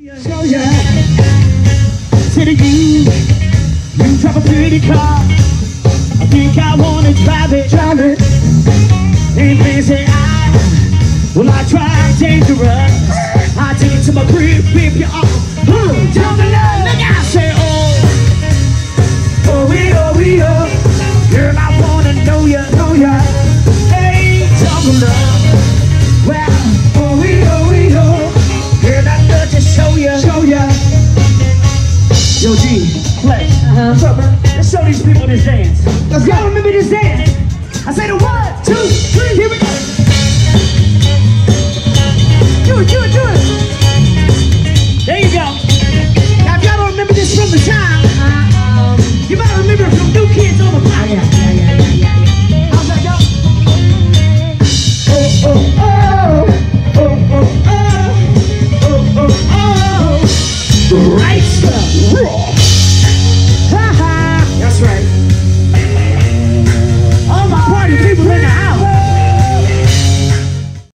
Show ya the you. You drive a pretty car. I think I wanna drive it, drive it. Say I, well I try dangerous. I take it to my crib, whip love, look say oh, oh we we. Girl, I wanna know ya, know ya. Hey, love. G, Flex. What's up, man? Let's show these people this dance. Let's go. Remember this dance? I say the one, two, three. Here we go. Do it, do it, do it. There you go. Now, if y'all don't remember this from the time, uh, um, you might remember it from New Kids on the Block. Yeah, yeah, yeah, yeah, yeah, yeah. How's that go? Oh, oh, oh. Oh, oh, oh. Oh, oh, oh. Right stuff. Raw.